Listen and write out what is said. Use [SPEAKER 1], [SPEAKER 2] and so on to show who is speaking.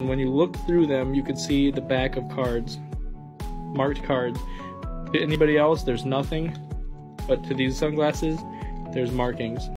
[SPEAKER 1] When you look through them, you can see the back of cards, marked cards. To anybody else, there's nothing, but to these sunglasses, there's markings.